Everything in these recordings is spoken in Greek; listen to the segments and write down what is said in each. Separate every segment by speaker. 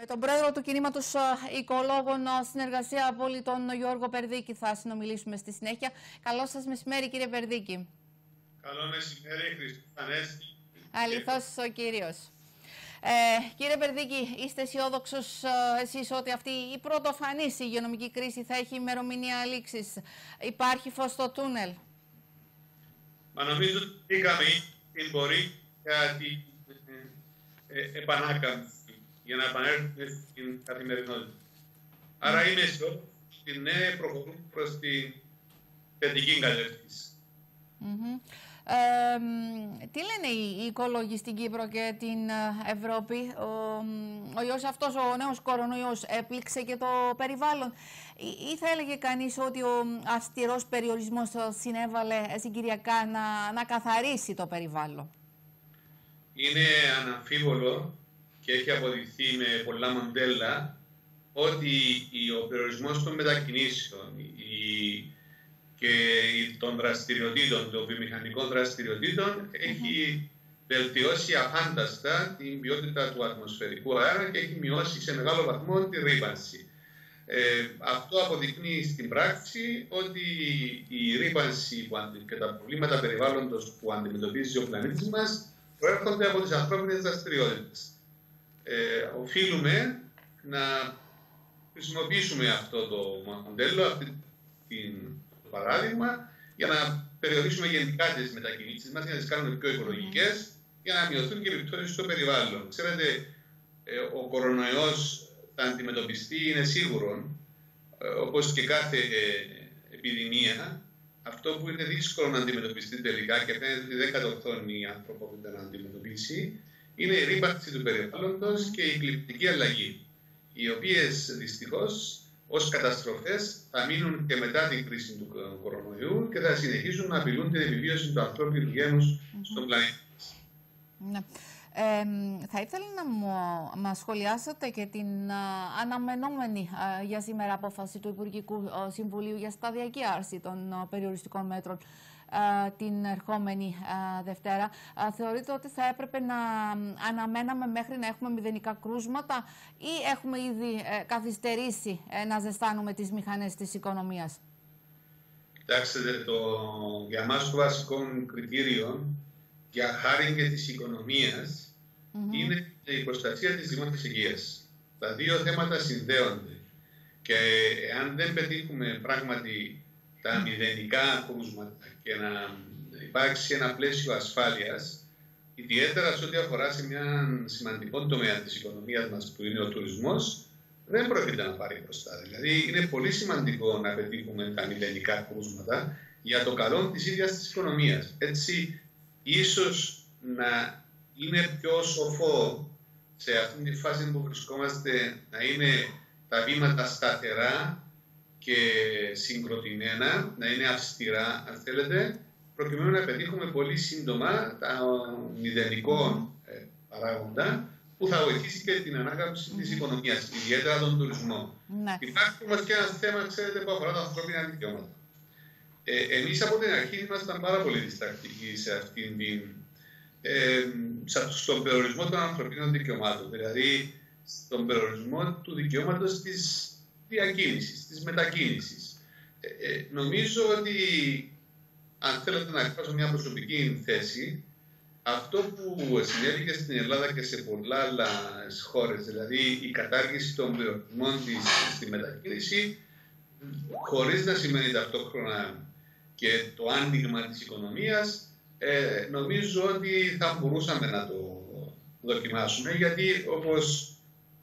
Speaker 1: Με τον πρόεδρο του κινήματος Οικολόγων Συνεργασία Πολιτών, Γιώργο Περδίκη, θα συνομιλήσουμε στη συνέχεια. Καλό σας μεσημέρι, κύριε Περδίκη.
Speaker 2: Καλό μεσημέρι, Χριστιανέστη.
Speaker 1: Αληθώς ο κύριος. Ε, κύριε Περδίκη, είστε αισιόδοξος ε, εσείς ότι αυτή η πρωτοφανής υγειονομική κρίση θα έχει ημερομηνία λήξης; Υπάρχει φως στο τούνελ;
Speaker 2: Μα νομίζω ότι πήγαμε την πορεία για την ε, ε, επανάκαμψη για να επανέλθουμε στην καθημερινότητα. Άρα είμαι αισιόδοξο ότι ναι, προχωρούμε προς την θετική κατεύθυνση.
Speaker 1: Ε, τι λένε οι οικολόγοι στην Κύπρο και την ε, Ευρώπη; Ο, ο ιός αυτός, ο νέος κορονοϊός έπληξε και το περιβάλλον. Ή, ή θα έλεγε κανείς ότι ο αυστηρός περιορισμός συνέβαλε συγκυριακά να, να καθαρίσει το περιβάλλον;
Speaker 2: Είναι αναμφίβολο και έχει αποδειχθεί με πολλά μοντέλα ότι ο περιορισμός των μετακινήσεων και των δραστηριοτήτων, των βιομηχανικών δραστηριοτήτων έχει βελτιώσει αφάνταστα την ποιότητα του ατμοσφαιρικού αέρα και έχει μειώσει σε μεγάλο βαθμό τη ρήπανση. Ε, αυτό αποδεικνύει στην πράξη ότι η ρήπανση και τα προβλήματα περιβάλλοντος που αντιμετωπίζει ο πλανήτης μας προέρχονται από τις ανθρώπινες δραστηριότητες ε, οφείλουμε να χρησιμοποιήσουμε αυτό το μοντέλο, αυτό το παράδειγμα, για να περιορίσουμε γενικά τις μετακινήσεις μας, για να τις κάνουμε πιο οικολογικές, για να μειωθούν και οι επιπτώσεις στο περιβάλλον. Ξέρετε, ε, ο κορονοϊός θα αντιμετωπιστεί, είναι σίγουρο, ε, όπως και κάθε ε, επιδημία. Αυτό που είναι δύσκολο να αντιμετωπιστεί τελικά και φαίνεται ότι δεν κατορθώνει η ανθρωπότητα να αντιμετωπίσει, είναι η ρήπανση του περιβάλλοντος και η κλιματική αλλαγή, οι οποίες δυστυχώς ως καταστροφές θα μείνουν και μετά την κρίση του κορονοϊού και θα συνεχίσουν να απειλούν την επιβίωση του ανθρώπινου γένους στον πλανήτη
Speaker 1: ναι. Ε, θα ήθελα να μου μας σχολιάσετε και την αναμενόμενη για σήμερα απόφαση του Υπουργικού Συμβουλίου για σταδιακή άρση των περιοριστικών μέτρων την ερχόμενη Δευτέρα. Θεωρείτε ότι θα έπρεπε να αναμέναμε μέχρι να έχουμε μηδενικά κρούσματα ή έχουμε ήδη ε, καθυστερήσει ε, να ζεστάνουμε τις μηχανές της οικονομίας;
Speaker 2: Κοιτάξτε, το, για μας το βασικό κριτήριο για χάρη και της οικονομίας είναι η προστασία της δημόσιας υγείας. Τα δύο θέματα συνδέονται και αν δεν πετύχουμε πράγματι τα μηδενικά κρούσματα και να υπάρξει ένα πλαίσιο ασφάλειας, ιδιαίτερα σε ό,τι αφορά σε μια σημαντικό τομέα της οικονομίας μας που είναι ο τουρισμός, δεν πρόκειται να πάρει μπροστά. Δηλαδή είναι πολύ σημαντικό να πετύχουμε τα μηδενικά κρούσματα για το καλό της ίδιας της οικονομίας. Έτσι, ίσως να είναι πιο σοφό σε αυτή τη φάση που βρισκόμαστε να είναι τα βήματα σταθερά και συγκροτημένα, να είναι αυστηρά, αν θέλετε, προκειμένου να πετύχουμε πολύ σύντομα τα μηδενικό ε, παράγοντα που θα βοηθήσει και την ανάκαμψη της οικονομίας, ιδιαίτερα τον τουρισμό. Ναι. Υπάρχει όμως και ένα θέμα, ξέρετε, που αφορά τα ανθρώπινα δικαιώματα. Ε, Εμείς από την αρχή ήμασταν πάρα πολύ διστακτικοί σε αυτήν την. Ε, στον περιορισμό των ανθρωπίνων δικαιωμάτων. Δηλαδή, στον περιορισμό του δικαιώματος της διακίνησης, της μετακίνησης. Ε, ε, νομίζω ότι αν θέλετε να εκφράσω μια προσωπική θέση, αυτό που συνέβη και στην Ελλάδα και σε πολλά άλλα χώρες, δηλαδή η κατάργηση των πληρωμών της στη μετακίνηση, χωρίς να σημαίνει ταυτόχρονα και το άνοιγμα της οικονομίας, ε, νομίζω ότι θα μπορούσαμε να το δοκιμάσουμε, γιατί όπως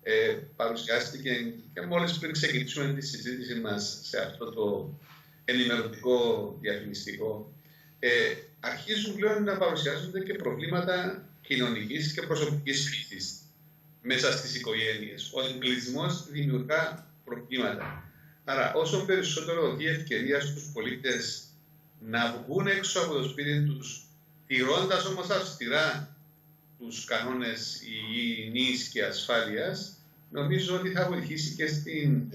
Speaker 2: ε, παρουσιάστηκε και μόλις πριν ξεκινήσουμε τη συζήτηση μας σε αυτό το ενημερωτικό διαφημιστικό, ε, αρχίζουν πλέον να παρουσιάζονται και προβλήματα κοινωνικής και προσωπικής φύσης μέσα στις οικογένειες. Ο εγκλισμός δημιουργά προβλήματα. Άρα όσο περισσότερο δει ευκαιρία στους πολίτες να βγουν έξω από το σπίτι τους, τηρώντας όμως αυστηρά τους κανόνες υγιεινής και ασφάλειας, νομίζω ότι θα βοηθήσει και στην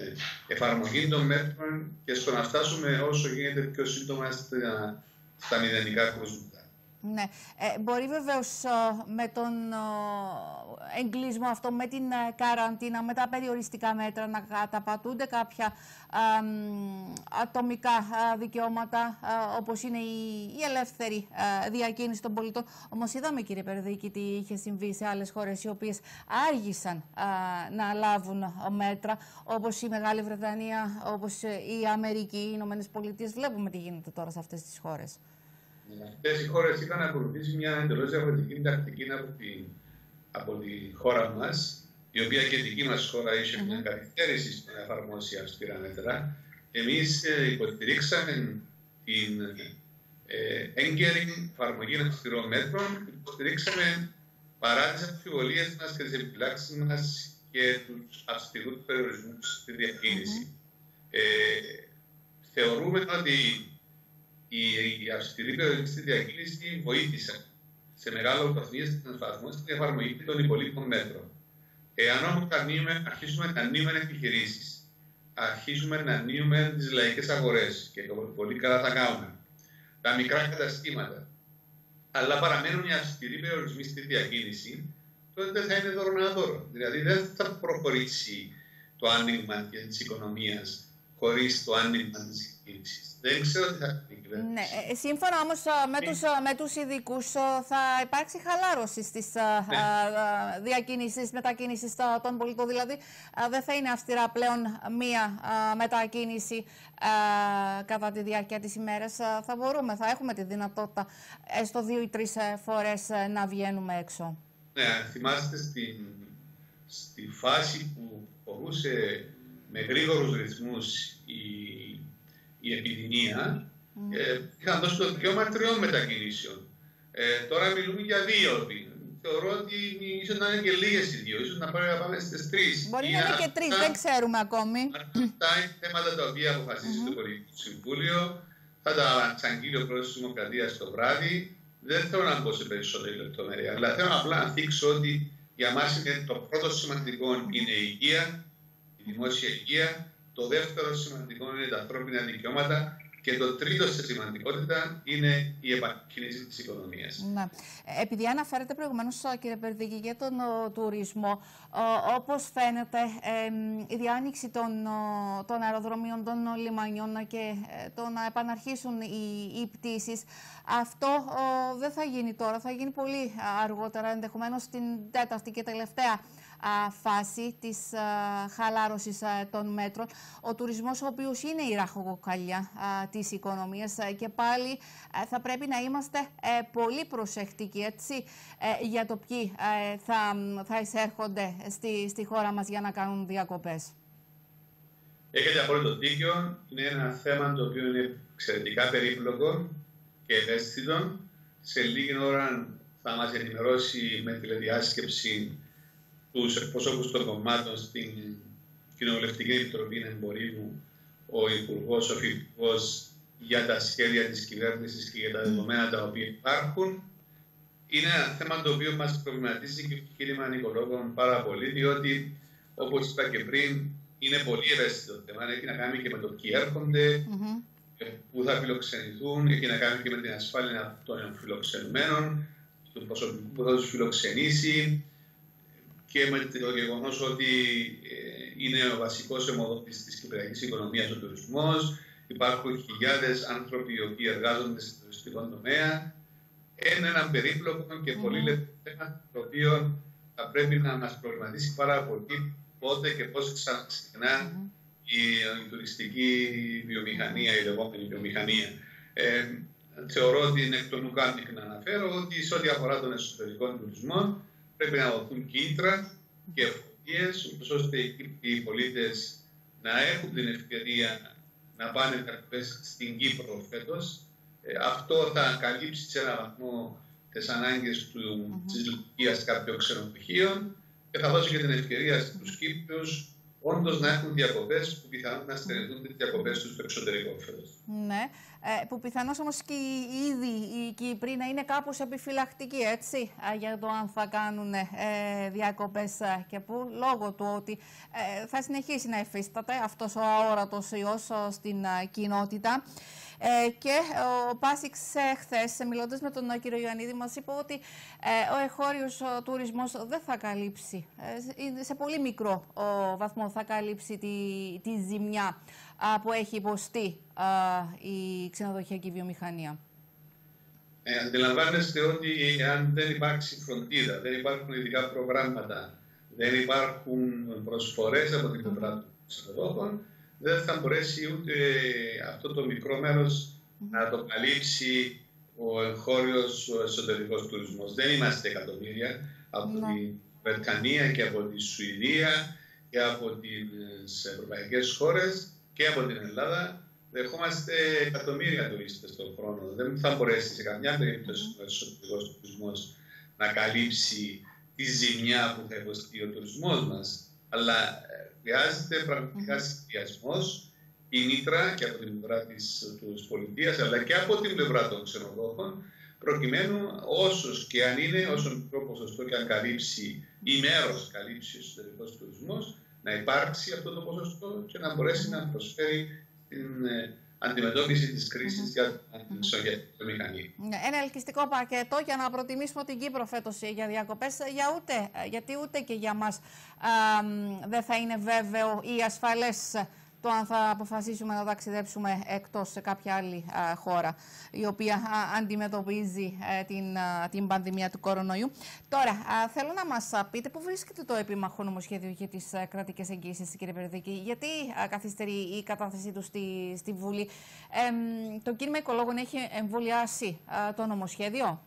Speaker 2: εφαρμογή των μέτρων και στο να φτάσουμε όσο γίνεται πιο σύντομα στα, στα μηδενικά κρούσματα.
Speaker 1: Ναι. Ε, μπορεί βεβαίως ε, με τον εγκλισμό αυτό, με την καραντίνα, με τα περιοριστικά μέτρα να καταπατούνται κάποια ατομικά δικαιώματα όπως είναι η, ελεύθερη διακίνηση των πολιτών. Όμως είδαμε κύριε Περδίκη τι είχε συμβεί σε άλλες χώρες οι οποίες άργησαν να λάβουν μέτρα όπως η Μεγάλη Βρετανία, όπως η Αμερική, οι Ηνωμένες Πολιτείες. Βλέπουμε τι γίνεται τώρα σε αυτές τις χώρες.
Speaker 2: Αυτές οι χώρες είχαν ακολουθήσει μια εντελώς διαφορετική τακτική από τη, από τη χώρα μας, η οποία και η δική μας χώρα είχε μια καθυστέρηση στο να εφαρμόσει αυστηρά μέτρα. Εμείς ε, υποστηρίξαμε την ε, έγκαιρη εφαρμογή αυστηρών μέτρων, υποστηρίξαμε παρά τις αμφιβολίες μας και τις επιφυλάξεις μας και τους αυστηρούς περιορισμούς στη διακίνηση. Ε, θεωρούμε ότι η, η αυστηρή περιοριστική διακίνηση βοήθησε σε μεγάλο βαθμό στην εφαρμογή στην εφαρμογή των υπολείπων μέτρων. Εάν όμως αρχίσουμε να ανοίγουμε επιχειρήσεις, αρχίσουμε να ανοίγουμε τις λαϊκές αγορές και το πολύ καλά θα κάνουμε, τα μικρά καταστήματα, αλλά παραμένουν οι αυστηροί περιορισμοί στη διακίνηση, τότε δεν θα είναι δώρο ένα δώρο. Δηλαδή δεν θα προχωρήσει το άνοιγμα της οικονομίας χωρίς το άνοιγμα τη διακίνηση. Δεν ξέρω τι θα
Speaker 1: ναι, ε, σύμφωνα όμως με τους με τους ειδικούς, θα υπάρξει χαλάρωση στις ναι. διακίνησει, μετακίνηση των πολιτών. Δηλαδή, δεν θα είναι αυστηρά πλέον μία μετακίνηση κατά τη διάρκεια της ημέρας. Θα μπορούμε, θα έχουμε τη δυνατότητα έστω δύο ή τρεις ε, φορές ε, να βγαίνουμε έξω.
Speaker 2: Ναι, θυμάστε στην, στη φάση που μπορούσε με γρήγορους ρυθμούς η, η επιδημία, Mm. Ε, είχαν δώσει το δικαίωμα τριών μετακινήσεων. Ε, τώρα μιλούμε για δύο. Θεωρώ ότι ίσως να είναι και λίγες οι δύο, ίσως να πρέπει να πάμε στις τρεις.
Speaker 1: Μπορεί να είναι και τρεις, δεν ξέρουμε ακόμη.
Speaker 2: Αυτά είναι θέματα τα οποία αποφασίζει mm -hmm. το Πολιτικό Συμβούλιο. Θα τα εξαγγείλει ο πρόεδρος της Δημοκρατίας το βράδυ. Δεν θέλω να μπω σε περισσότερη λεπτομέρεια, αλλά θέλω απλά να θίξω ότι για μας το πρώτο σημαντικό είναι η υγεία, η δημόσια υγεία. Το δεύτερο σημαντικό είναι τα ανθρώπινα δικαιώματα και το τρίτο σε σημαντικότητα είναι η επανεκκίνηση της οικονομίας.
Speaker 1: Ναι. Επειδή αναφέρετε προηγουμένως, κύριε Περδίκη, για τον τουρισμό, όπως φαίνεται, η διάνοιξη των, των αεροδρομίων, των λιμανιών και ε, το να επαναρχίσουν οι, οι πτήσεις, αυτό δεν θα γίνει τώρα, θα γίνει πολύ αργότερα, ενδεχομένως την τέταρτη και τελευταία φάση της χαλάρωσης των μέτρων. Ο τουρισμός ο οποίος είναι η ραχοκοκαλιά της οικονομίας και πάλι θα πρέπει να είμαστε ε, πολύ προσεκτικοί έτσι, ε, για το ποιοι ε, θα, θα εισέρχονται στη, στη χώρα μας για να κάνουν διακοπές.
Speaker 2: Έχετε απόλυτο δίκιο. Είναι ένα θέμα το οποίο είναι εξαιρετικά περίπλοκο και ευαίσθητο. Σε λίγη ώρα θα μας ενημερώσει με τηλεδιάσκεψη τους εκπροσώπους των κομμάτων στην Κοινοβουλευτική Επιτροπή Εμπορίου, ο Υπουργός, ο Φυπουργό για τα σχέδια της κυβέρνησης και για τα δεδομένα τα οποία υπάρχουν. Είναι ένα θέμα το οποίο μας προβληματίζει και το κίνημα νοικολόγων πάρα πολύ, διότι όπως είπα και πριν, είναι πολύ ευαίσθητο θέμα. Έχει να κάνει και με το ποιοι έρχονται, mm-hmm. πού θα φιλοξενηθούν, έχει να κάνει και με την ασφάλεια των φιλοξενουμένων, του προσωπικού που θα τους φιλοξενήσει, και με το γεγονός ότι ε, είναι ο βασικός αιμοδότη της κυπριακής οικονομίας ο τουρισμός. Υπάρχουν χιλιάδες άνθρωποι οι οποίοι εργάζονται στο τουριστικό τομέα. Είναι ένα περίπλοκο και πολύ λεπτό θέμα το οποίο θα πρέπει να μας προβληματίσει πάρα πολύ πότε και πώς ξαναξεκινά η, η τουριστική βιομηχανία, η λεγόμενη βιομηχανία. Ε, θεωρώ ότι είναι εκ των ουκάνικ να αναφέρω ότι σε ό,τι αφορά τον εσωτερικό τουρισμό πρέπει να δοθούν κίνητρα και ευκαιρίε, ώστε οι πολίτες να έχουν την ευκαιρία να πάνε διακοπέ στην Κύπρο φέτος. Ε, αυτό θα καλύψει σε έναν βαθμό τις ανάγκες της λειτουργίας κάποιων ξενοδοχείων και θα δώσει και την ευκαιρία στους Κύπριου όντως να έχουν διακοπές που πιθανόν να στερεθούν τις διακοπές τους στο εξωτερικό φέτο.
Speaker 1: Ναι, ε, που πιθανώς όμως και ήδη οι Κύπροι να είναι κάπως επιφυλακτικοί έτσι, ε, για το αν θα κάνουν ε, διακοπές και που λόγω του ότι ε, θα συνεχίσει να εφίσταται αυτός ο αόρατος ιός στην κοινότητα. Ε, και ο Πάσιξ χθες, μιλώντας με τον κύριο Ιωαννίδη, μας είπε ότι ε, ο εχώριος τουρισμός δεν θα καλύψει, ε, σε πολύ μικρό βαθμό θα καλύψει τη, τη ζημιά που έχει υποστεί η ξενοδοχειακή βιομηχανία.
Speaker 2: Ε, αντιλαμβάνεστε ότι αν δεν υπάρξει φροντίδα, δεν υπάρχουν ειδικά προγράμματα, δεν υπάρχουν προσφορές από την πλευρά των ξενοδόχων, δεν θα μπορέσει ούτε αυτό το μικρό μέρος να το καλύψει ο εγχώριος, ο εσωτερικός τουρισμός. Δεν είμαστε εκατομμύρια από ναι. την Βερκανία και από τη Σουηδία και από τις ευρωπαϊκές χώρες και από την Ελλάδα δεχόμαστε εκατομμύρια τουρίστες τον χρόνο. Δεν θα μπορέσει σε καμιά περίπτωση ο εσωτερικός τουρισμός να καλύψει τη ζημιά που θα υποστεί ο τουρισμός μας. Αλλά ε, χρειάζεται πραγματικά συνδυασμός, κίνητρα και από την πλευρά της πολιτείας, αλλά και από την πλευρά των ξενοδόχων, προκειμένου όσος και αν είναι, όσο μικρό ποσοστό και αν καλύψει ή μέρος καλύψει ο εσωτερικός τουρισμός, να υπάρξει αυτό το ποσοστό και να μπορέσει να προσφέρει την ε, αντιμετώπιση της κρίσης για την Σοβιετική μηχανή.
Speaker 1: Ναι, ένα ελκυστικό πακέτο για να προτιμήσουμε την Κύπρο φέτος για διακοπές, για ούτε, γιατί ούτε και για μας δεν θα είναι βέβαιο ή ασφαλές το αν θα αποφασίσουμε να ταξιδέψουμε εκτός σε κάποια άλλη χώρα η οποία αντιμετωπίζει ε, την, την πανδημία του κορονοϊού. Τώρα, θέλω να μας πείτε πού βρίσκεται το επίμαχο νομοσχέδιο για τις κρατικές εγγύσεις, κύριε Περιδίκη. Γιατί καθυστερεί η κατάθεσή του στη, στη Βουλή. το κίνημα οικολόγων έχει εμβολιάσει το νομοσχέδιο;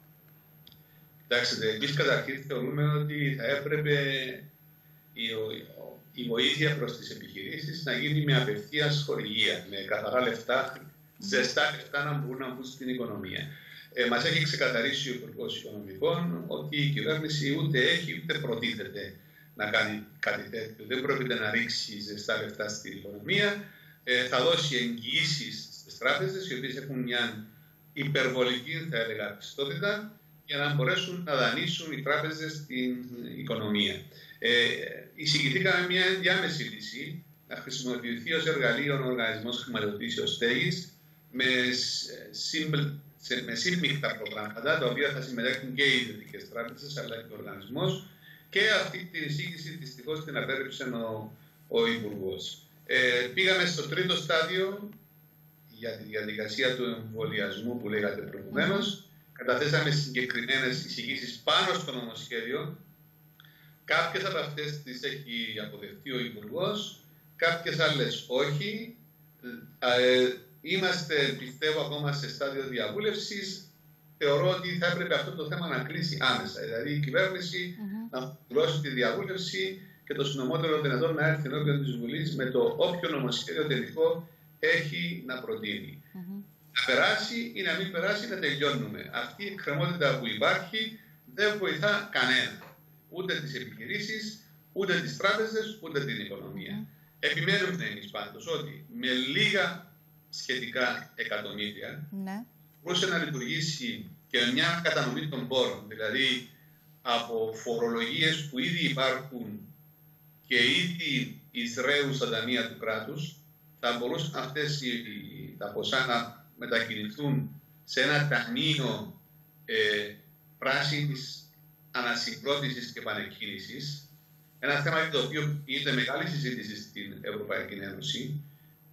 Speaker 2: Κοιτάξτε, εμεί καταρχήν θεωρούμε ότι θα έπρεπε η βοήθεια προς τις επιχειρήσεις να γίνει με απευθείας χορηγία, με καθαρά λεφτά, ζεστά λεφτά να μπορούν να μπουν στην οικονομία. Ε, Μας έχει ξεκαθαρίσει ο Υπουργός Οικονομικών ότι η κυβέρνηση ούτε έχει ούτε προτίθεται να κάνει κάτι τέτοιο. Δεν πρόκειται να ρίξει ζεστά λεφτά στην οικονομία. Ε, θα δώσει εγγυήσεις στις τράπεζες, οι οποίες έχουν μια υπερβολική, θα έλεγα, πιστότητα, για να μπορέσουν να δανείσουν οι τράπεζες στην οικονομία. Ε, εισηγηθήκαμε μια ενδιάμεση λύση να χρησιμοποιηθεί ως εργαλείο ο οργανισμός χρηματοδοτήσεως στέγης με, με σύμπληκτα προγράμματα, τα οποία θα συμμετέχουν και οι ιδιωτικές τράπεζες αλλά και ο οργανισμός. Και αυτή την εισήγηση δυστυχώς την απέρριψε ο, ο Υπουργός. Ε, πήγαμε στο τρίτο στάδιο για τη διαδικασία του εμβολιασμού που λέγατε προηγουμένως. Καταθέσαμε συγκεκριμένες εισηγήσεις πάνω στο νομοσχέδιο Κάποιες από αυτές τις έχει αποδεχτεί ο Υπουργός, κάποιες άλλες όχι. Ε, είμαστε, πιστεύω, ακόμα σε στάδιο διαβούλευσης. Θεωρώ ότι θα έπρεπε αυτό το θέμα να κλείσει άμεσα. Δηλαδή η κυβέρνηση να δώσει τη διαβούλευση και το συνομότερο δυνατόν να έρθει ενώπιον της Βουλής με το όποιο νομοσχέδιο τελικό έχει να προτείνει. Να περάσει ή να μην περάσει, να τελειώνουμε. Αυτή η εκκρεμότητα που υπάρχει δεν βοηθά κανένα ούτε τις επιχειρήσεις, ούτε τις τράπεζες, ούτε την οικονομία. Mm. Επιμένουμε εμείς πάντως ότι με λίγα σχετικά εκατομμύρια ναι. μπορούσε να λειτουργήσει και μια κατανομή των πόρων, δηλαδή από φορολογίες που ήδη υπάρχουν και ήδη εισραίουν στα ταμεία του κράτους, θα μπορούσαν αυτές τα ποσά να μετακινηθούν σε ένα ταμείο ε, πράσινης ανασυγκρότησης και επανεκκίνησης. Ένα θέμα για το οποίο γίνεται μεγάλη συζήτηση στην Ευρωπαϊκή Ένωση,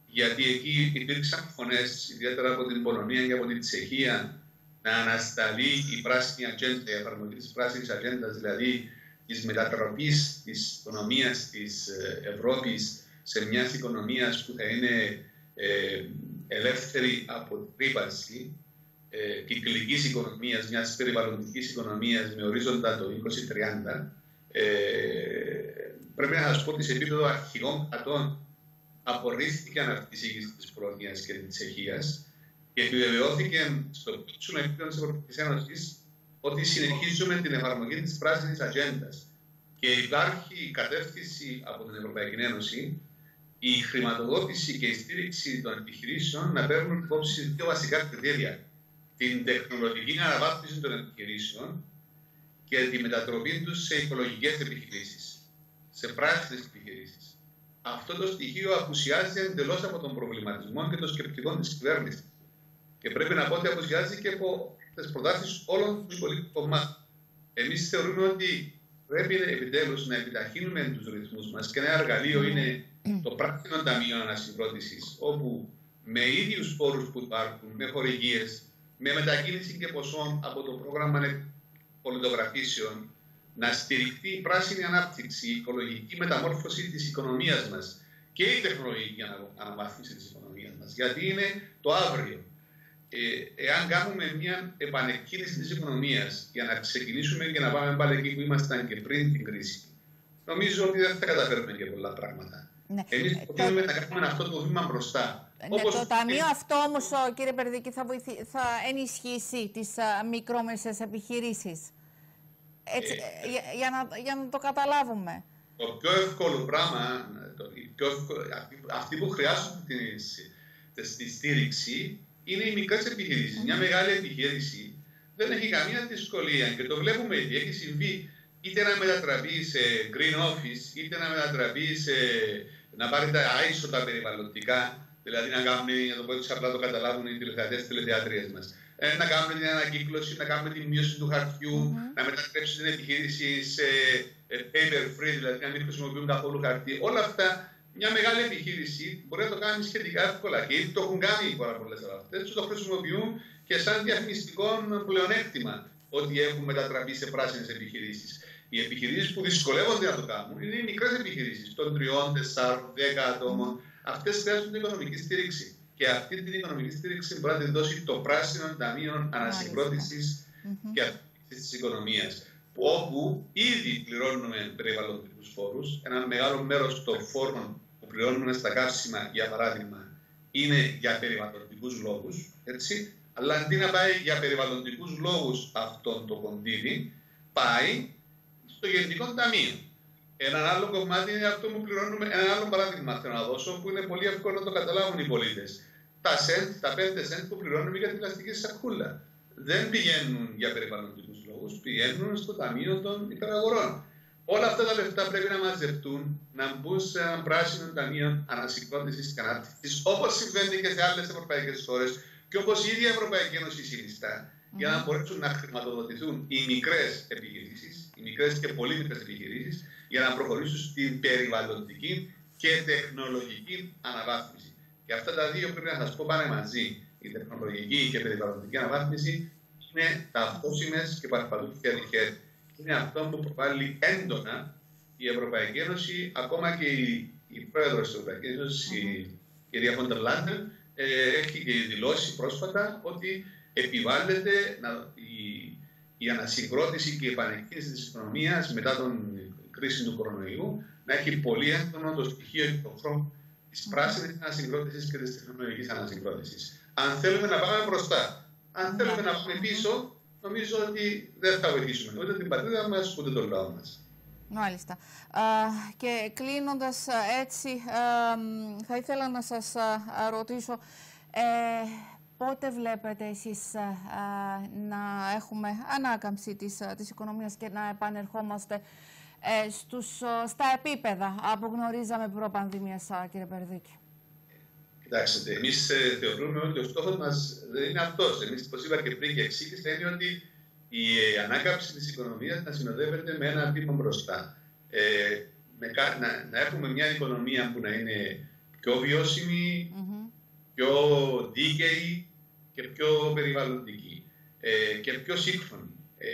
Speaker 2: γιατί εκεί υπήρξαν φωνές, ιδιαίτερα από την Πολωνία και από την Τσεχία, να ανασταλεί η πράσινη ατζέντα, η εφαρμογή της πράσινης ατζέντας, δηλαδή της μετατροπής της οικονομίας της ε, Ευρώπης σε μιας οικονομίας που θα είναι ε, ελεύθερη από τρύπανση ε, κυκλικής οικονομίας, μιας περιβαλλοντικής οικονομίας με ορίζοντα το 2030, ε, πρέπει να σας πω ότι σε επίπεδο αρχηγών κρατών απορρίφθηκαν αυτή η σύγκριση της Πρόνοιας και της Τσεχίας και επιβεβαιώθηκε στο πίτσο επίπεδο της Ευρωπαϊκής Ένωσης ότι συνεχίζουμε την εφαρμογή της πράσινης ατζέντας. Και υπάρχει κατεύθυνση από την Ευρωπαϊκή Ένωση η χρηματοδότηση και η στήριξη των επιχειρήσεων να παίρνουν υπόψη δύο βασικά κριτήρια την τεχνολογική αναβάθμιση των επιχειρήσεων και τη μετατροπή τους σε οικολογικές επιχειρήσεις, σε πράσινες επιχειρήσεις. Αυτό το στοιχείο απουσιάζει εντελώς από τον προβληματισμό και των σκεπτικών της κυβέρνησης. Και πρέπει να πω ότι αποσιάζει και από τις προτάσεις όλων των πολιτικών κομμάτων. Εμείς θεωρούμε ότι πρέπει επιτέλους να επιταχύνουμε τους ρυθμούς μας και ένα εργαλείο είναι το πράσινο ταμείο ανασυγκρότησης, όπου με ίδιους πόρου που υπάρχουν, με χορηγίες, με μετακίνηση και ποσών από το πρόγραμμα πολιτογραφήσεων, να στηριχθεί η πράσινη ανάπτυξη, η οικολογική μεταμόρφωση της οικονομίας μας και η τεχνολογική αναβάθμιση της οικονομίας μας. Γιατί είναι το αύριο. Ε, εάν κάνουμε μια επανεκκίνηση της οικονομίας για να ξεκινήσουμε και να πάμε πάλι εκεί που ήμασταν και πριν την κρίση, νομίζω ότι δεν θα καταφέρουμε και πολλά πράγματα. Ναι. Εμείς ε, προτείνουμε να κάνουμε αυτό το βήμα μπροστά.
Speaker 1: Ναι, Όπως... Το ταμείο αυτό όμως, κύριε Περδίκη, θα, βοηθήσει, θα ενισχύσει τις μικρόμεσε επιχειρήσεις. Έτσι, ε, για, για, να, για να το καταλάβουμε.
Speaker 2: Το πιο εύκολο πράγμα, το πιο εύκολο, αυτοί που χρειάζονται τη, τη στήριξη είναι οι μικρές επιχειρήσεις. Mm. Μια μεγάλη επιχείρηση δεν έχει καμία δυσκολία και το βλέπουμε ότι έχει συμβεί είτε να μετατραπεί σε green office, είτε να μετατραπεί σε να πάρει τα άισοτα περιβαλλοντικά, δηλαδή να κάνουν, να το πω έτσι απλά το καταλάβουν οι τηλεθεατές τηλεθεατρίες μας. Ε, να κάνουμε την ανακύκλωση, να κάνουμε τη μείωση του χαρτιού, mm-hmm. να μετατρέψουν την επιχείρηση σε ε, paper free, δηλαδή να μην χρησιμοποιούν καθόλου χαρτί. Όλα αυτά μια μεγάλη επιχείρηση μπορεί να το κάνει σχετικά εύκολα και ήδη το έχουν κάνει πάρα πολλές από αυτέ. Το χρησιμοποιούν και σαν διαφημιστικό πλεονέκτημα ότι έχουν μετατραπεί σε πράσινες επιχειρήσεις. Οι επιχειρήσεις που δυσκολεύονται να το κάνουν είναι οι μικρές επιχειρήσεις των τριών, τεσσάρων, δέκα ατόμων. Αυτές χρειάζονται οικονομική στήριξη. Και αυτή την οικονομική στήριξη μπορεί να τη δώσει το πράσινο ταμείο ανασυγκρότησης και αυτής της οικονομίας. Όπου ήδη πληρώνουμε περιβαλλοντικούς φόρους. Ένα μεγάλο μέρος των φόρων που πληρώνουμε στα καύσιμα, για παράδειγμα, είναι για περιβαλλοντικούς λόγους. Αλλά αντί να πάει για περιβαλλοντικούς λόγους αυτό το κονδύλι, πάει στο Γενικό Ταμείο. Ένα άλλο κομμάτι είναι αυτό που πληρώνουμε. Ένα άλλο παράδειγμα θέλω να δώσω που είναι πολύ εύκολο να το καταλάβουν οι πολίτες. Τα σεντ, τα 5 σεντ που πληρώνουμε για την πλαστική σακούλα. Δεν πηγαίνουν για περιβαλλοντικούς λόγους, πηγαίνουν στο Ταμείο των Υπεραγορών. Όλα αυτά τα λεφτά πρέπει να μαζευτούν, να μπουν σε ένα πράσινο ταμείο ανασυγκρότησης και ανάπτυξη, όπως συμβαίνει και σε άλλες ευρωπαϊκές χώρες και όπως η ίδια η Ευρωπαϊκή Ένωση συνιστά, mm. για να μπορέσουν να χρηματοδοτηθούν οι μικρές επιχειρήσεις οι μικρές και πολύ μικρές επιχειρήσεις για να προχωρήσουν στην περιβαλλοντική και τεχνολογική αναβάθμιση. Και αυτά τα δύο πρέπει να σας πω πάνε μαζί. Η τεχνολογική και η περιβαλλοντική αναβάθμιση είναι ταυτόσιμες και παραπατούν χέρι-χέρι. Είναι αυτό που προβάλλει έντονα η Ευρωπαϊκή Ένωση, ακόμα και η, η πρόεδρος της Ευρωπαϊκής Ένωσης, η κυρία Φόντερ Λάντερ, έχει και δηλώσει πρόσφατα ότι επιβάλλεται να, η η ανασυγκρότηση και η επανεκκίνηση της οικονομία μετά την κρίση του κορονοϊού να έχει πολύ έντονο το στοιχείο και το χρόνο της πράσινης ανασυγκρότησης και της τεχνολογικής ανασυγκρότησης. Αν θέλουμε να πάμε μπροστά, αν θέλουμε να πάμε πίσω, νομίζω ότι δεν θα βοηθήσουμε ούτε την πατρίδα μας ούτε τον λαό μας.
Speaker 1: Μάλιστα. και κλείνοντας έτσι, θα ήθελα να σας ρωτήσω, ε, πότε βλέπετε εσείς ε, ε, να έχουμε ανάκαμψη της, ε, της οικονομίας και να επανερχόμαστε στους, στα επίπεδα που γνωρίζαμε προ-πανδημίας, κύριε Περδίκη;
Speaker 2: Κοιτάξτε, εμείς θεωρούμε ότι ο στόχος μας δεν είναι αυτός. Εμείς, όπως είπα και πριν και εξήγησα, είναι ότι η ανάκαμψη της οικονομίας να συνοδεύεται με ένα βήμα μπροστά. Ε, με, να, να έχουμε μια οικονομία που να είναι πιο βιώσιμη, πιο δίκαιη, και πιο περιβαλλοντική ε, και πιο σύγχρονη. Ε,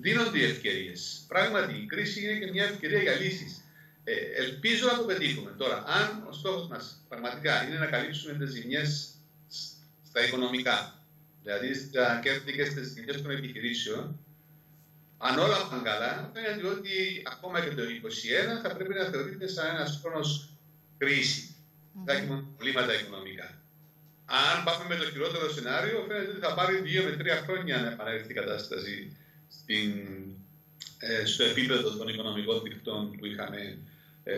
Speaker 2: δίνονται οι ευκαιρίες. Πράγματι, η κρίση είναι και μια ευκαιρία για λύσεις. Ε, ελπίζω να το πετύχουμε. Τώρα, αν ο στόχος μας πραγματικά είναι να καλύψουμε τις ζημιές στα οικονομικά, δηλαδή στα κέρδη και στις ζημιές των επιχειρήσεων, αν όλα πάνε καλά, φαίνεται ότι ακόμα και το 2021 θα πρέπει να θεωρείται σαν ένας χρόνος κρίσης. Θα έχουμε προβλήματα οικονομικά. Αν πάμε με το χειρότερο σενάριο, φαίνεται ότι θα πάρει δύο με τρία χρόνια να επανέλθει η κατάσταση στην, ε, στο επίπεδο των οικονομικών δικτών που είχαμε ε,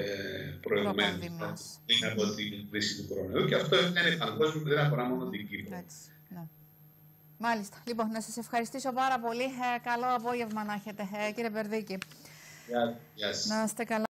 Speaker 2: προηγουμένως πριν από την κρίση του κορονοϊού. Και αυτό είναι παγκόσμιο, δεν αφορά μόνο την Κύπρο. Έτσι, ναι.
Speaker 1: Μάλιστα. Λοιπόν, να σας ευχαριστήσω πάρα πολύ. Ε, καλό απόγευμα να έχετε, ε, κύριε Περδίκη.
Speaker 2: Γεια, γεια σας.
Speaker 1: Να είστε καλά.